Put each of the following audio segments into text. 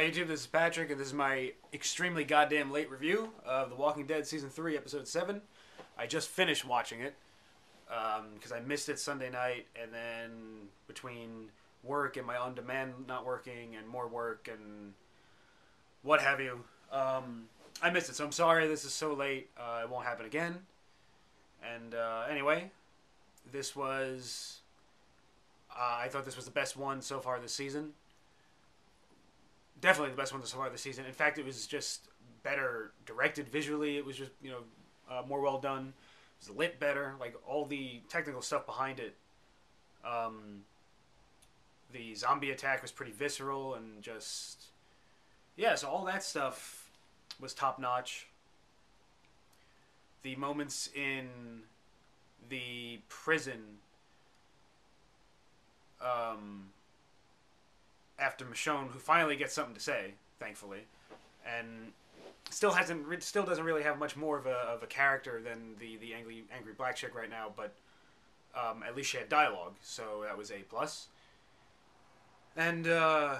Hi YouTube, this is Patrick, and this is my extremely goddamn late review of The Walking Dead Season 3, Episode 7. I just finished watching it, because I missed it Sunday night, and then between work and my on-demand not working, and more work, and what have you, um, I missed it, so I'm sorry this is so late. Uh, it won't happen again. And uh, anyway, this was... Uh, I thought this was the best one so far this season definitely the best one so far this season. In fact, it was just better directed visually. It was just you know uh, more well done. It was lit better. Like all the technical stuff behind it. Um, the zombie attack was pretty visceral and just yeah. So all that stuff was top notch. The moments in the prison. Um, after Michonne, who finally gets something to say, thankfully, and still hasn't, still doesn't really have much more of a, of a character than the the angry angry black chick right now, but um, at least she had dialogue, so that was a plus. And uh,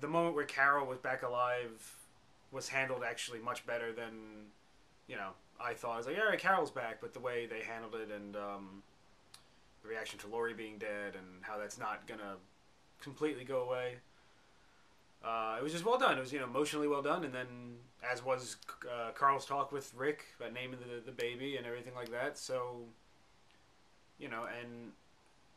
the moment where Carol was back alive was handled actually much better than you know I thought. I was like, all right, Carol's back, but the way they handled it and um, the reaction to Lori being dead and how that's not gonna completely go away. Uh, it was just well done. It was you know emotionally well done, and then as was uh, Carl's talk with Rick about naming the the baby and everything like that. So you know, and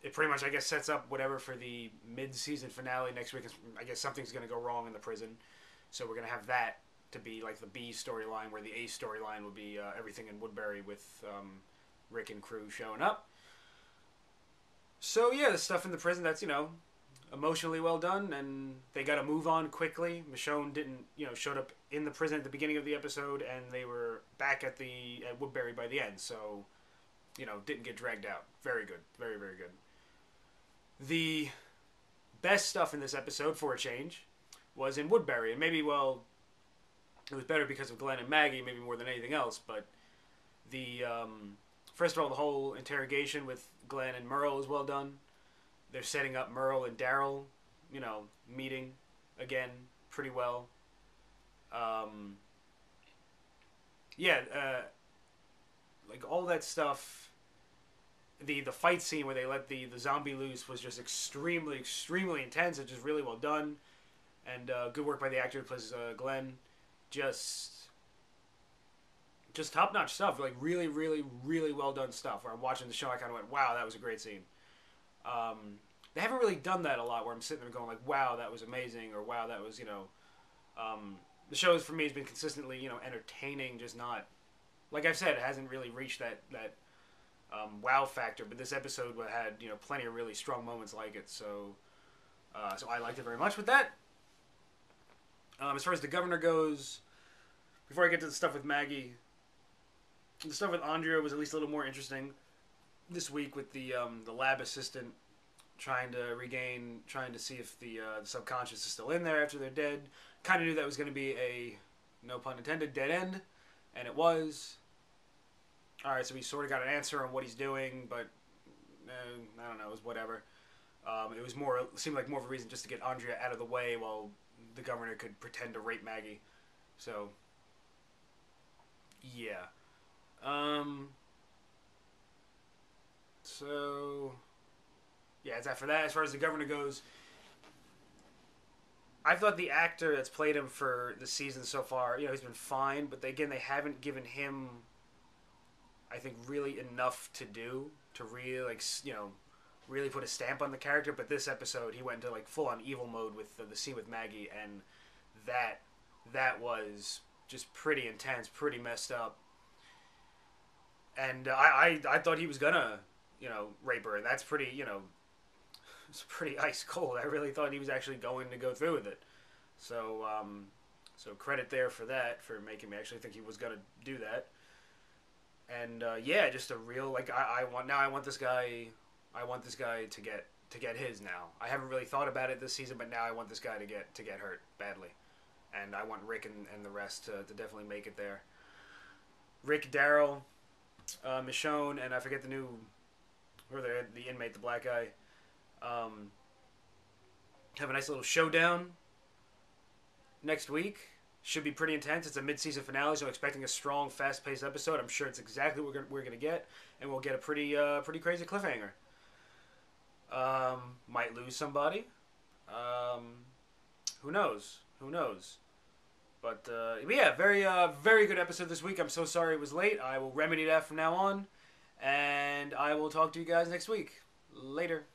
it pretty much I guess sets up whatever for the mid season finale next week. I guess something's going to go wrong in the prison, so we're going to have that to be like the B storyline, where the A storyline would be uh, everything in Woodbury with um, Rick and crew showing up. So yeah, the stuff in the prison that's you know emotionally well done, and they got to move on quickly. Michonne didn't, you know, showed up in the prison at the beginning of the episode, and they were back at the at Woodbury by the end. So, you know, didn't get dragged out. Very good, very very good. The best stuff in this episode, for a change, was in Woodbury, and maybe well, it was better because of Glenn and Maggie, maybe more than anything else. But the um, first of all, the whole interrogation with Glenn and Merle is well done they're setting up Merle and Daryl, you know, meeting again pretty well. Um, yeah, uh, like all that stuff. The the fight scene where they let the, the zombie loose was just extremely extremely intense. It's just really well done, and uh, good work by the actor who plays uh, Glenn. Just just top notch stuff. Like really really really well done stuff. Where I'm watching the show, I kind of went, wow, that was a great scene. Um, they haven't really done that a lot where I'm sitting there going like, wow, that was amazing, or wow, that was, you know, um, the show for me has been consistently, you know, entertaining, just not, like I've said, it hasn't really reached that, that um, wow factor, but this episode had, you know, plenty of really strong moments like it, so, uh, so I liked it very much with that. Um, as far as the governor goes, before I get to the stuff with Maggie, the stuff with Andrea was at least a little more interesting this week with the um, the lab assistant trying to regain, trying to see if the, uh, the subconscious is still in there after they're dead. Kind of knew that was going to be a, no pun intended, dead end, and it was. All right, so we sort of got an answer on what he's doing, but eh, I don't know, it was whatever. Um, it was more it seemed like more of a reason just to get Andrea out of the way while the governor could pretend to rape Maggie. So, yeah. Um, so yeah, it's after that. As far as the governor goes, I thought the actor that's played him for the season so far, you know, he's been fine, but they, again, they haven't given him, I think, really enough to do to really like you know, really put a stamp on the character. But this episode, he went into like full on evil mode with the, the scene with Maggie, and that that was just pretty intense, pretty messed up. And uh, I, I I thought he was gonna you know rape her, that's pretty you know it's pretty ice cold. I really thought he was actually going to go through with it. So, um, so credit there for that, for making me actually think he was going to do that. And uh, yeah, just a real like I, I want now. I want this guy. I want this guy to get to get his now. I haven't really thought about it this season, but now I want this guy to get to get hurt badly, and I want Rick and, and the rest to, to definitely make it there. Rick, Daryl, uh, Michonne, and I forget the new, or the the inmate, the black guy um, have a nice little showdown next week should be pretty intense. It's a mid-season finale, so I'm expecting a strong, fast-paced episode. I'm sure it's exactly what we're gonna, get, and we'll get a pretty uh, pretty crazy cliffhanger. Um, might lose somebody. Um, who knows? Who knows? But, uh, yeah, very uh, very good episode this week. I'm so sorry it was late. I will remedy that from now on, and I will talk to you guys next week. Later.